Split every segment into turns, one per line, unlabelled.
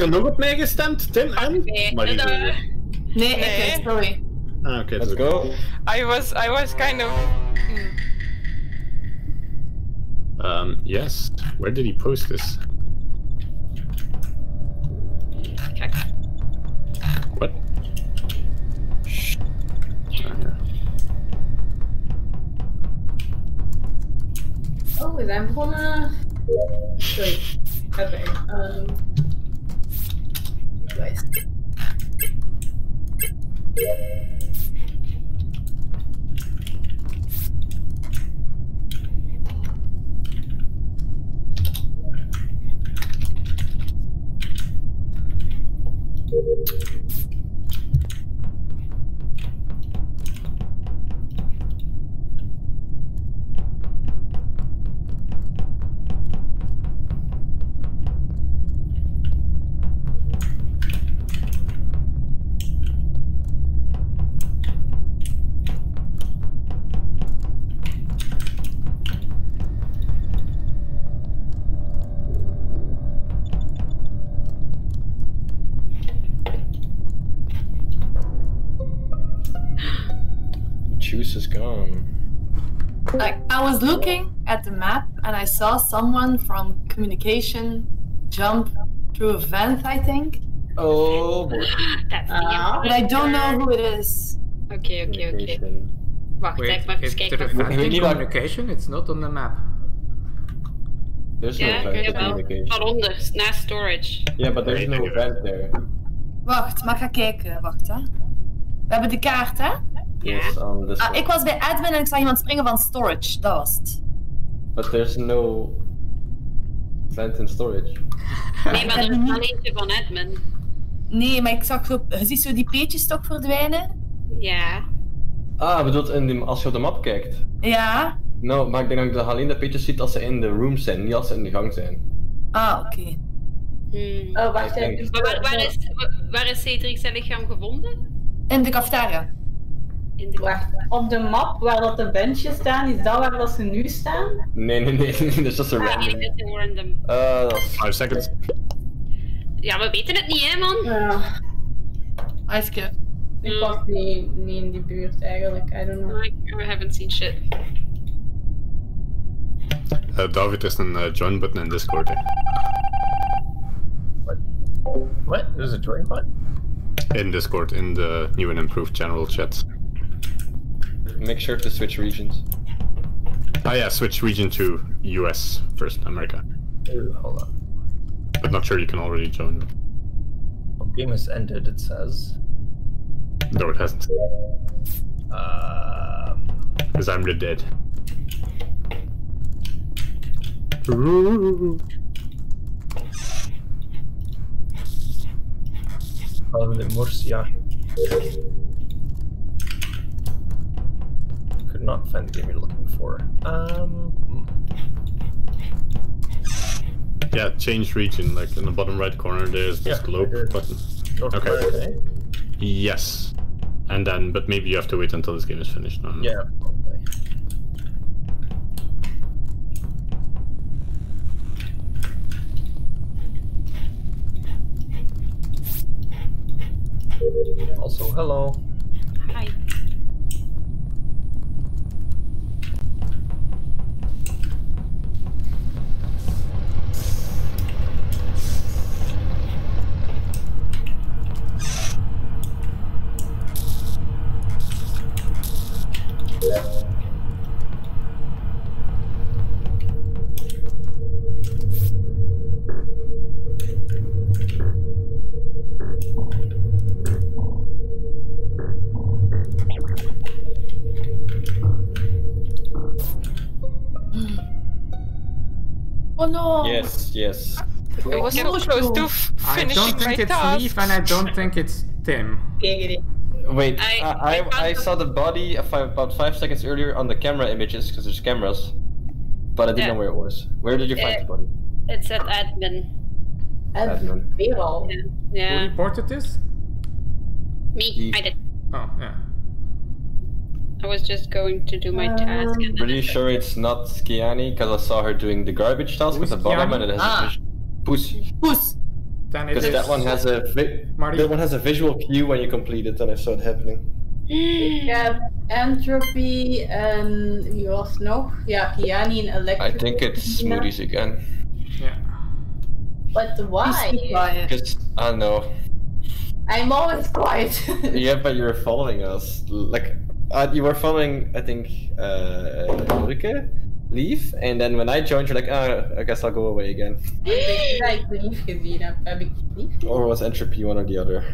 er nog op mij gestemd? Tim en?
Nee,
Marie
dat-
Nee,
Nee.
ik, sorry.
Ah, oké.
Let's
dat
go.
I was I was kind of. Hmm.
Um, yes. Where did he post this?
Kijk,
What? Shh. Ja.
Oh, we zijn begonnen. Sorry. Oké. ehm. Right.
Juice is gone.
Like, I was looking at the map and I saw someone from communication jump through a vent, I think.
Oh boy.
that's the
Ah.
But I don't know who it is.
Oké, oké, oké.
Communication.
Wacht,
Wait,
ik mag eens kijken.
communication? It's not on the map.
There's no vent communication.
Waaronder, naast storage.
Yeah, but there's no vent there.
Wacht, maar ga kijken. Wacht, hè. We hebben de kaart, hè?
Yes, on this
Ah, ik was bij admin en ik zag iemand springen van storage. Dat was het.
But there's no vent in storage.
Nee, maar er is wel eentje van admin.
Nee, maar ik zag zo... Je ziet zo die peetjes toch verdwijnen?
Ja.
Ah, bedoelt in die, als je op de map kijkt.
Ja.
Nou, maar ik denk dat je alleen de pitjes ziet als ze in de room zijn, niet als ze in de gang zijn.
Ah, oké.
Hmm.
Oh, wacht
denk-
even.
Waar, waar, is, waar- waar is Cedric zijn lichaam gevonden?
In de cafetaria.
In de
Wacht, op de map waar dat de benches staan, is dat waar dat ze nu staan?
Nee, nee, nee, nee, dat is just a
Ah, nee,
random.
is.
Eh, dat is...
Five seconds.
Ja, we weten het niet, hè, man.
Ja,
Ice
ik was niet, niet in die buurt eigenlijk, I don't know.
Like, we haven't seen shit.
Uh, David is een uh, join button in Discord. hè.
What? There's a join button?
In Discord, in the new and improved general chat.
Make sure to switch regions.
Oh yeah, switch region to US first, America.
Ooh, hold on.
But not sure you can already join.
Well, game has ended, it says.
No, it hasn't.
Um,
Because I'm the dead.
probably Murcia. Not find the game you're looking for. Um, hmm.
Yeah, change region, like in the bottom right corner there's this
Yeah,
globe button.
North
Okay.
America, eh?
Yes. And then, but maybe you have to wait until this game is finished. I don't.
Yeah, probably. Also, hello.
Hi.
Oh no!
Yes, yes.
It was so close to f-
I
finishing
don't think
my
it's
task.
Leaf and I don't think it's Tim.
Geen idee.
Wait,
I-
I, I,
I
I, saw the body a fi- about five seconds earlier on the camera images, because there's cameras. But I didn't
Yeah.
know where it was. Where did you find
Uh,
the body?
It's at admin.
Admin.
Weer al.
Yeah.
Who
yeah.
reported this?
Me,
Ye-
I did.
Oh, yeah.
I was just going to do my task. And
Pretty
I-
sure it's not Skiani, because I saw her doing the garbage task
Who's
at the bottom and it has
Ah.
a vision. Poes.
Poes!
Then it
Because that one has a vi-
Marty.
that one has a visual cue when you complete it, and I saw it happening.
Yeah, Entropy en wie was nog? Ja, Kiani en Electric.
I think it's smoothies again.
Yeah.
But why?
Because I don't know.
I'm always quiet.
Yeah, but you're following us. Like, uh, you were following, I think, uh, Ulrike, leave, and then when I joined, you're like, ah, I guess I'll go away again.
Ik denk dat ik lief gezien heb. Heb ik lief?
Or was entropy one or the other?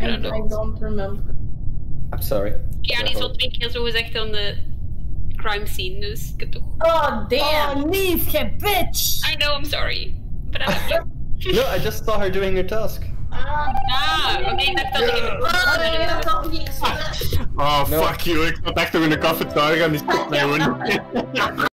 I
I,
don't know.
I don't remember.
I'm sorry.
Ja, die is al twee keer zo gezegd aan de crime scene, dus ik heb toch...
Oh, damn!
Oh, leave, je bitch!
I know, I'm sorry. But I love you.
No, I just saw her doing her task.
Ah,
oké, ik dacht dat ik
kan niet.
Oh, fuck you. Ik zat echt nog in de cafetaria en die stopt mij gewoon.